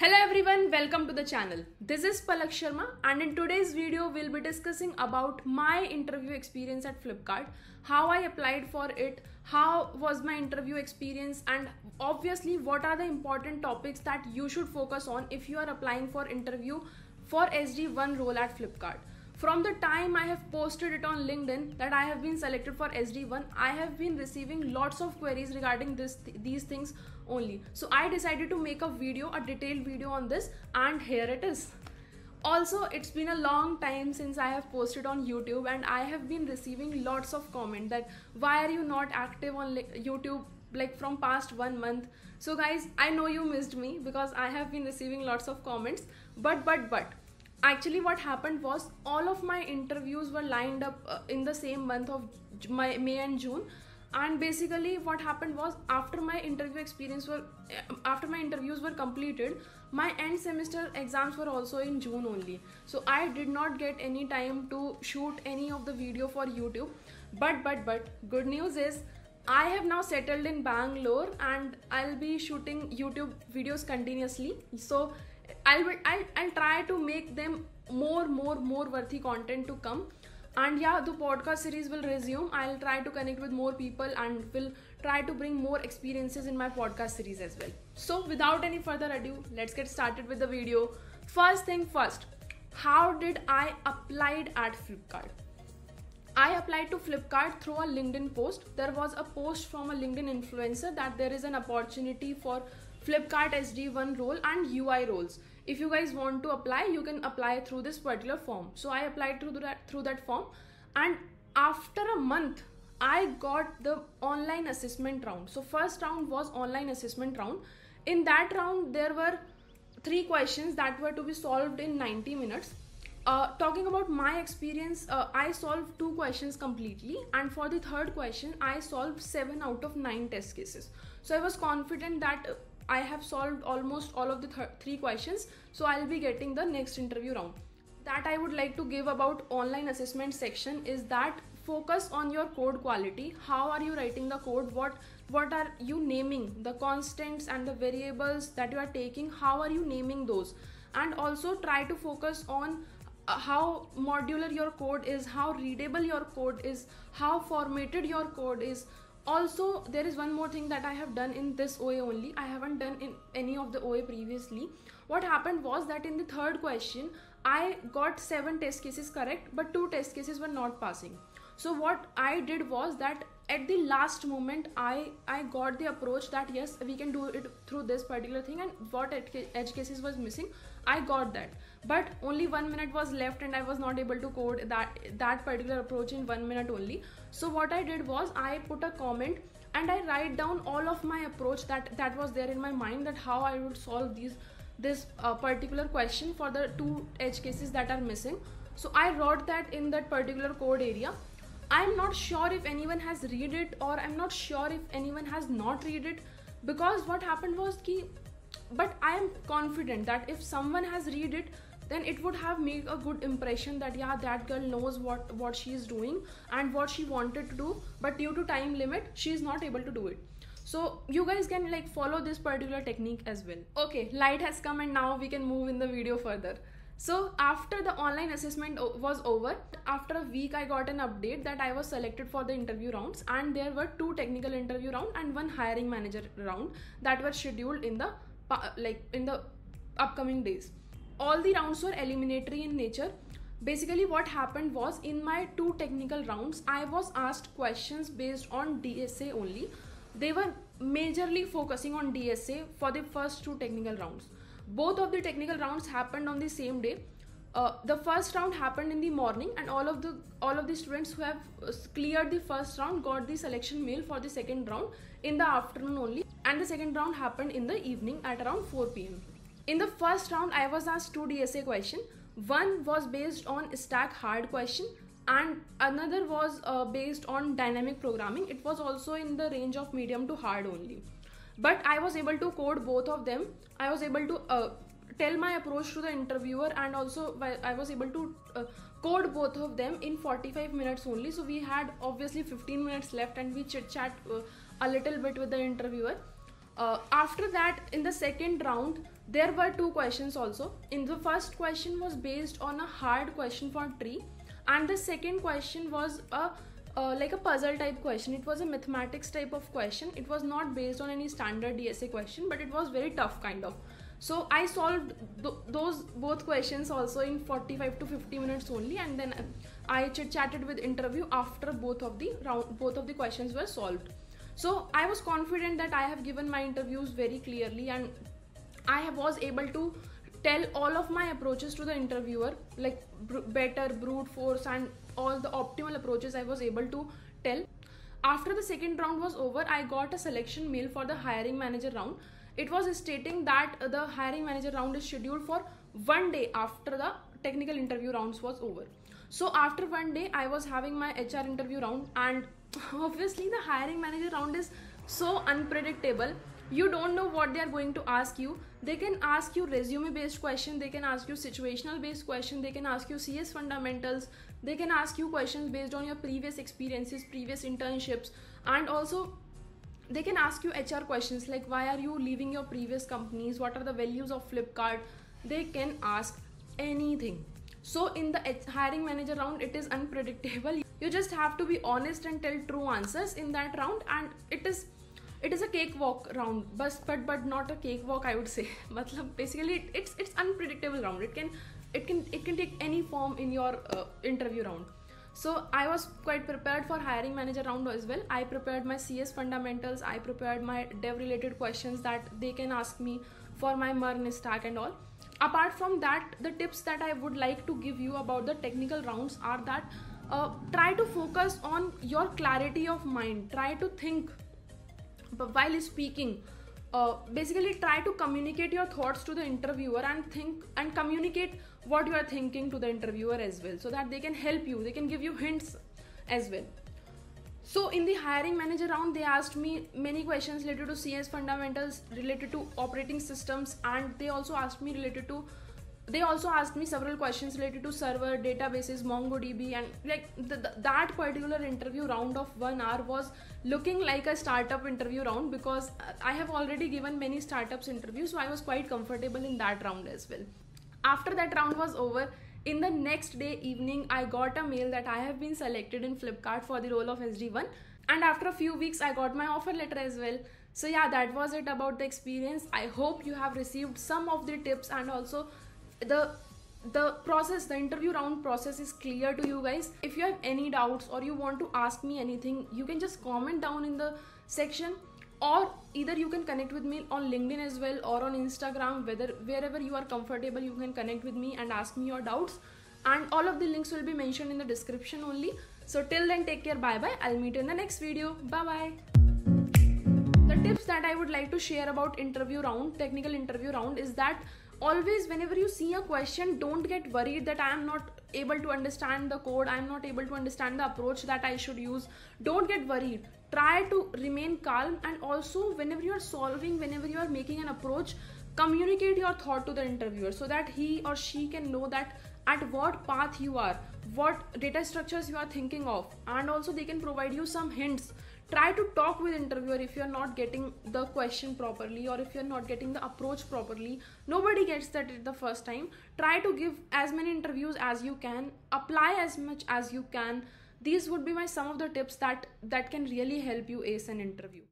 Hello everyone, welcome to the channel. This is Palak Sharma and in today's video we'll be discussing about my interview experience at Flipkart, how I applied for it, how was my interview experience and obviously what are the important topics that you should focus on if you are applying for interview for SDE1 role at Flipkart. From the time I have posted it on LinkedIn that I have been selected for SDE1, I have been receiving lots of queries regarding this these things only. So I decided to make a video, a detailed video on this and here it is. Also, it's been a long time since I have posted on YouTube and I have been receiving lots of comment that why are you not active on YouTube like from past one month so guys i know you missed me because i have been receiving lots of comments but but but actually what happened was all of my interviews were lined up uh, in the same month of my may and june. And basically what happened was after my interview experience were uh, after my interviews were completed my end semester exams were also in june only. So i did not get any time to shoot any of the video for youtube. But but but good news is i have now settled in bangalore and i'll be shooting youtube videos continuously. So I'll, I'll I'll try to make them more more more worthy content to come. And yeah the podcast series will resume. I'll try to connect with more people and will try to bring more experiences in my podcast series as well. So without any further ado let's get started with the video. First thing first how did i applied at flipkart? I applied to Flipkart through a LinkedIn post. There was a post from a LinkedIn influencer that there is an opportunity for Flipkart SDE1 role and UI roles. If you guys want to apply you can apply through this particular form. So i applied through that through that form and after a month i got the online assessment round. So first round was online assessment round. In that round there were three questions that were to be solved in 90 minutes. Uh, talking about my experience uh, i solved two questions completely and for the third question i solved seven out of nine test cases. So i was confident that I have solved almost all of the th- three questions. So I'll be getting the next interview round. That I would like to give about online assessment section is that focus on your code quality. How are you writing the code? What what are you naming the constants and the variables that you are taking? How are you naming those? And also try to focus on uh, how modular your code is, how readable your code is, how formatted your code is, also there is one more thing that i have done in this oa only. I haven't done in any of the oa previously. What happened was that in the third question i got seven test cases correct but two test cases were not passing. So what i did was that at the last moment i i got the approach that yes we can do it through this particular thing and what edge cases was missing i got that. But only one minute was left and i was not able to code that that particular approach in one minute only. So what i did was i put a comment and i write down all of my approach that that was there in my mind that how i would solve these this uh, particular question for the two edge cases that are missing. So i wrote that in that particular code area. I'm not sure if anyone has read it or i'm not sure if anyone has not read it because what happened was ki but i am confident that if someone has read it then it would have made a good impression that yeah that girl knows what what she is doing and what she wanted to do but due to time limit she is not able to do it. So you guys can like follow this particular technique as well. Okay light has come and now we can move in the video further. So after the online assessment was over after a week i got an update that i was selected for the interview rounds and there were two technical interview round and one hiring manager round that were scheduled in the like in the upcoming days. All the rounds were eliminatory in nature. Basically what happened was in my two technical rounds i was asked questions based on dsa only. They were majorly focusing on dsa for the first two technical rounds. Both of the technical rounds happened on the same day. Uh, the first round happened in the morning and all of the all of the students who have uh, cleared the first round got the selection mail for the second round in the afternoon only and the second round happened in the evening at around 4 pm in the first round, I was asked two DSA questions. One was based on stack hard question and another was uh, based on dynamic programming. It was also in the range of medium to hard only. But I was able to code both of them. I was able to uh, tell my approach to the interviewer and also I was able to uh, code both of them in 45 minutes only. So we had obviously 15 minutes left and we chit chat uh, a little bit with the interviewer uh, after that in the second round there were two questions also. In the first question was based on a hard question for tree and the second question was a uh, like a puzzle type question. It was a mathematics type of question. It was not based on any standard dsa question but it was very tough kind of. So i solved th- those both questions also in 45 to 50 minutes only and then i chit chatted with interview after both of the round both of the questions were solved so i was confident that i have given my interviews very clearly and i was able to tell all of my approaches to the interviewer like br- better brute force and all the optimal approaches i was able to tell. After the second round was over i got a selection mail for the hiring manager round. It was stating that the hiring manager round is scheduled for one day after the technical interview rounds was over so after one day i was having my hr interview round and obviously the hiring manager round is so unpredictable. You don't know what they are going to ask you. They can ask you resume based question they can ask you situational based question they can ask you cs fundamentals they can ask you questions based on your previous experiences previous internships and also they can ask you hr questions like why are you leaving your previous companies? What are the values of flipkart? They can ask anything so in the hiring manager round it is unpredictable. You just have to be honest and tell true answers in that round and it is it is a cakewalk round. But but but not a cakewalk i would say. Matlab basically it, it's it's unpredictable round. It can it can it can take any form in your uh, interview round. So i was quite prepared for hiring manager round as well. I prepared my cs fundamentals. I prepared my dev related questions that they can ask me for my MERN stack and all apart from that the tips that i would like to give you about the technical rounds are that uh, try to focus on your clarity of mind. Try to think while speaking. Uh, basically try to communicate your thoughts to the interviewer and think and communicate what you are thinking to the interviewer as well so that they can help you. They can give you hints as well so in the hiring manager round they asked me many questions related to cs fundamentals related to operating systems and they also asked me related to they also asked me several questions related to server databases mongodb and like the, the, that particular interview round of one hour was looking like a startup interview round because i have already given many startups interviews so i was quite comfortable in that round as well. After that round was over in the next day evening i got a mail that i have been selected in flipkart for the role of sde1 and after a few weeks i got my offer letter as well. So yeah that was it about the experience. I hope you have received some of the tips and also the the process the interview round process is clear to you guys. If you have any doubts or you want to ask me anything you can just comment down in the section or either you can connect with me on linkedin as well or on instagram whether wherever you are comfortable you can connect with me and ask me your doubts. And all of the links will be mentioned in the description only. So till then take care. Bye bye. I'll meet you in the next video. Bye bye. The tips that i would like to share about interview round technical interview round is that always whenever you see a question don't get worried that i am not able to understand the code i am not able to understand the approach that i should use. Don't get worried. Try to remain calm and also whenever you are solving whenever you are making an approach communicate your thought to the interviewer so that he or she can know that at what path you are what data structures you are thinking of. And also they can provide you some hints try to talk with interviewer if you're not getting the question properly or if you're not getting the approach properly. Nobody gets that the first time. Try to give as many interviews as you can. Apply as much as you can. These would be my some of the tips that that can really help you ace an interview